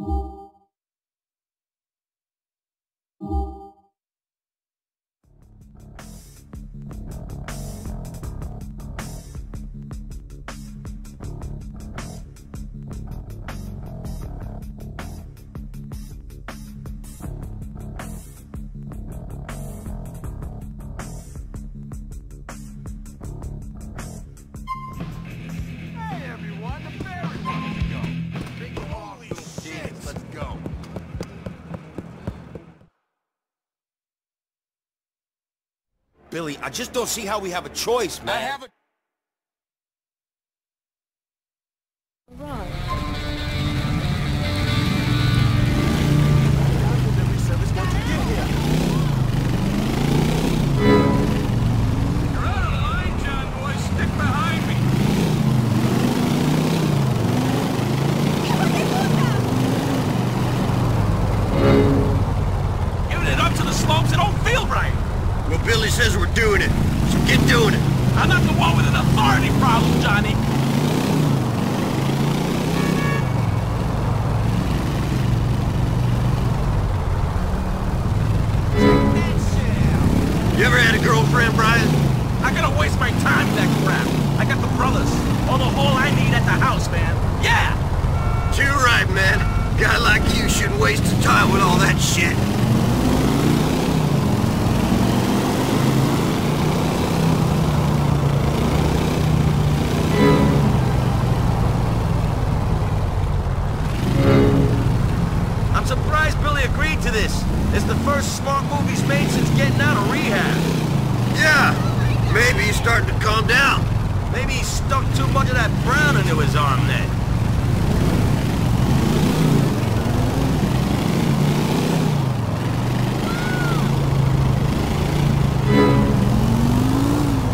Ooh. Billy, I just don't see how we have a choice, man. Maybe he's starting to calm down. Maybe he stuck too much of that brown into his arm then.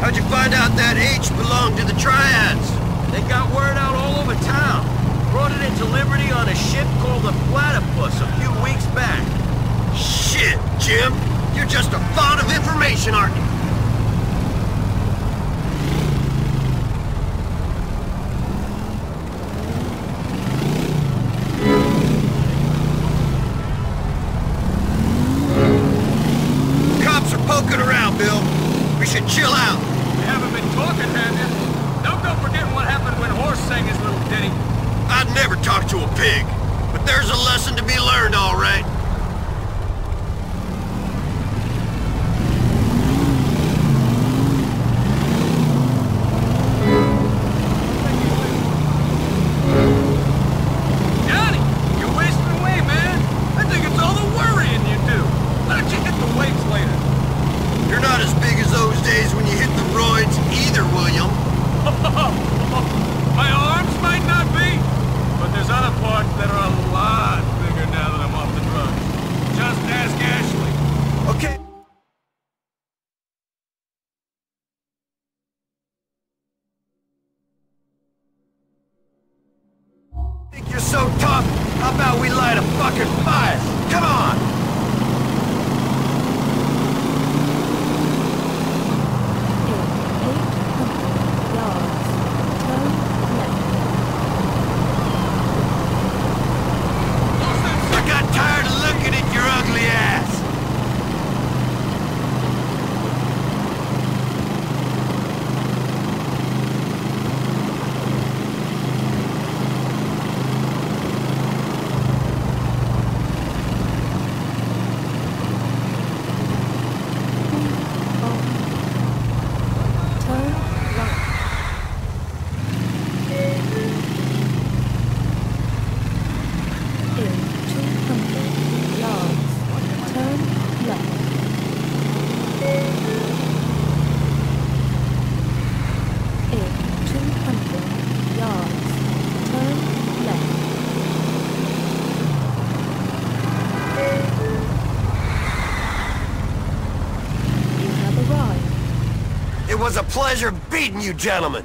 How'd you find out that H belonged to the Triads? They got word out all over town. Brought it into Liberty on a ship called the Platypus a few weeks back. Shit, Jim! You're just a font of information, aren't you? was a pleasure beating you gentlemen.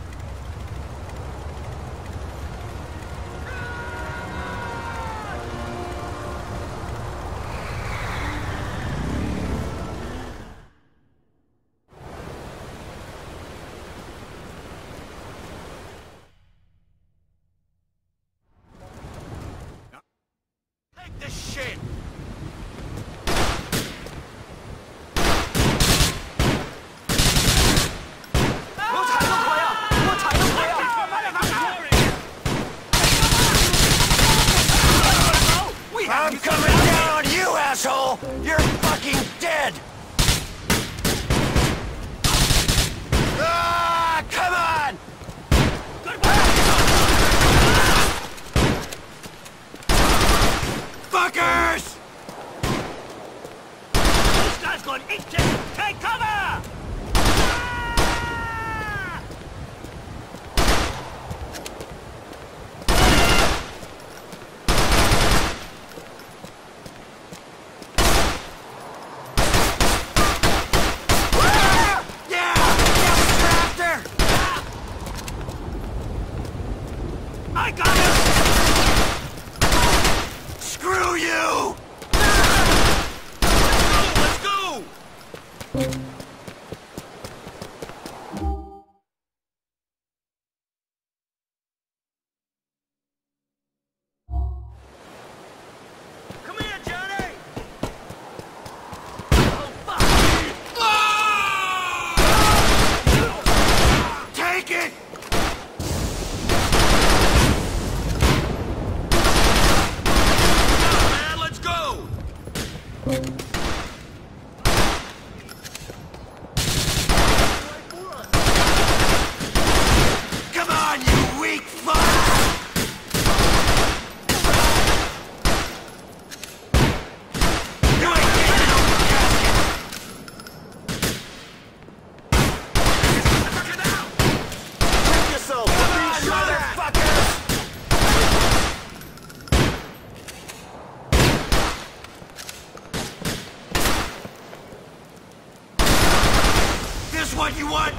This what you want?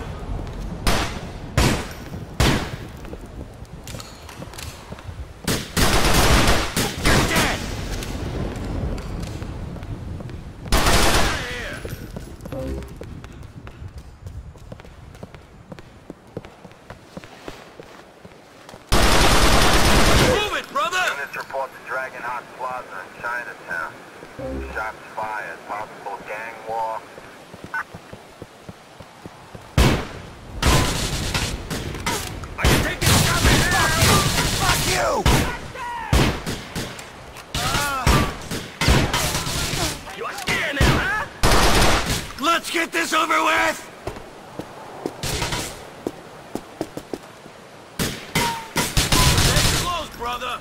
Dragon Heart Plaza in Chinatown. Shots fired. Possible gang war. I can take this coming now! Fuck you! You are scared now, huh? Let's get this over with! Stay close, brother!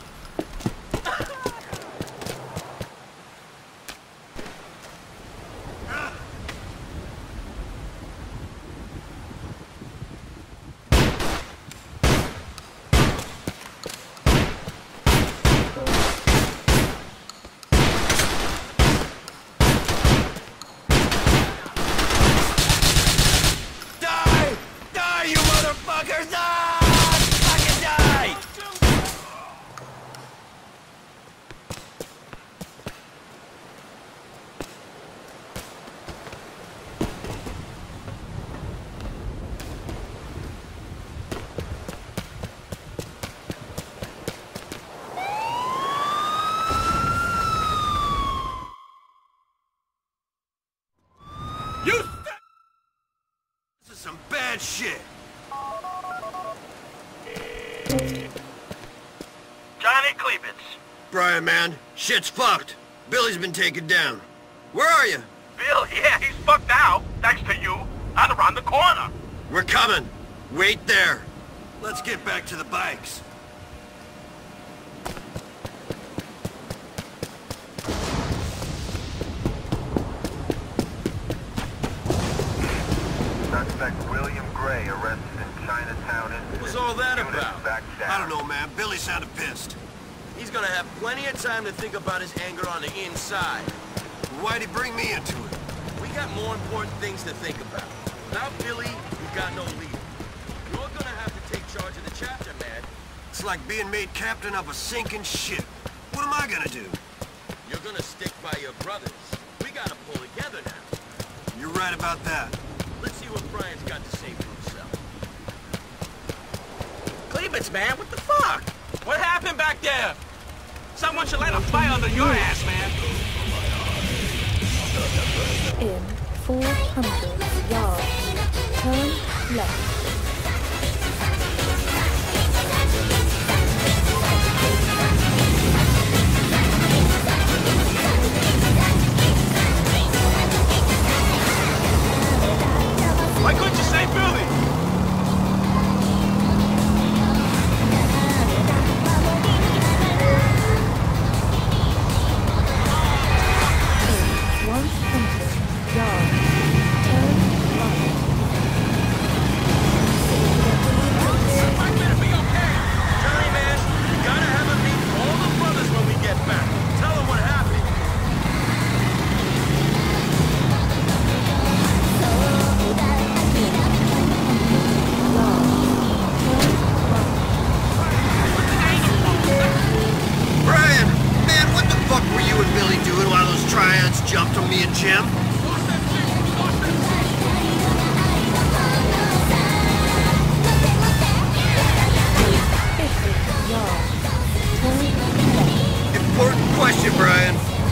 Johnny Klebitz. Brian, man, shit's fucked. Billy's been taken down. Where are you? Bill, yeah, he's fucked now. Thanks to you. I'm around the corner. We're coming. Wait there. Let's get back to the bikes. Suspect William Grey arrested in Chinatown. What was all that Units about? back down. I don't know, man. Billy sounded pissed. He's gonna have plenty of time to think about his anger on the inside. Why'd he bring me into it? We got more important things to think about. Without Billy, we've got no leader. You're gonna have to take charge of the chapter, man. It's like being made captain of a sinking ship. What am I gonna do? You're gonna stick by your brothers. We gotta pull together now. You're right about that. Let's see what Brian's got to say for himself. Klebitz, man, what the fuck? What happened back there? Someone should light a fire under your ass, man. in 400 yards. Turn left.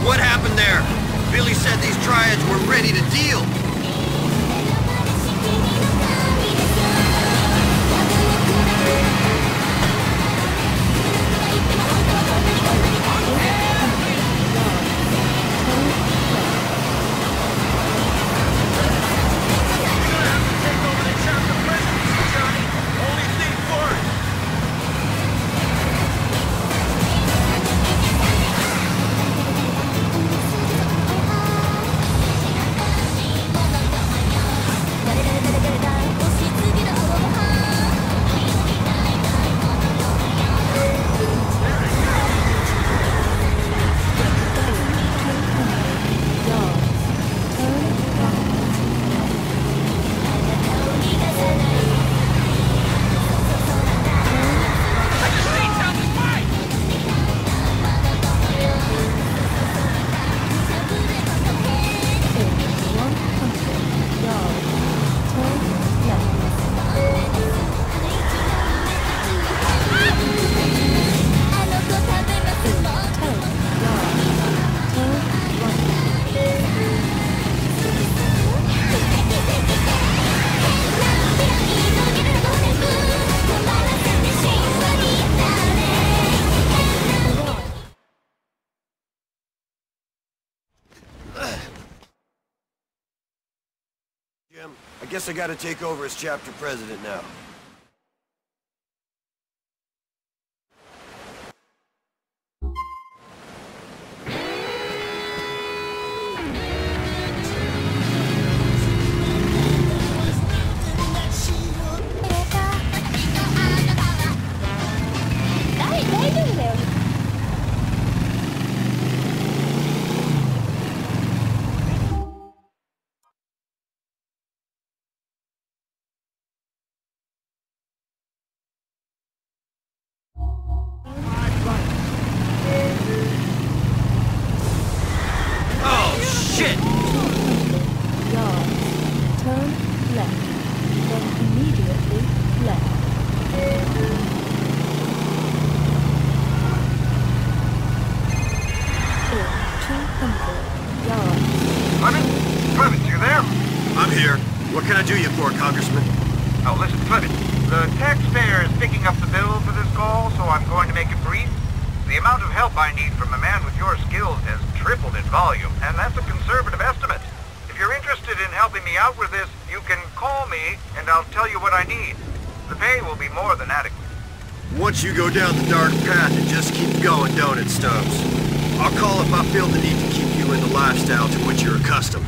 What happened there? Billy said these triads were ready to deal. Guess I gotta take over as chapter president now. Turn left. Then immediately left. In 200 yards. Clement? Clement, you there? I'm here. What can I do you for, Congressman? Oh, listen, Clement. The taxpayer is picking up the bill for this call, so I'm going to make it brief. The amount of help I need from a man with your skills has tripled in volume, and that's a conservative estimate. Interested in helping me out with this, you can call me, and I'll tell you what I need. The pay will be more than adequate. Once you go down the dark path, it just keeps going, don't it, Stubbs? I'll call if I feel the need to keep you in the lifestyle to which you're accustomed.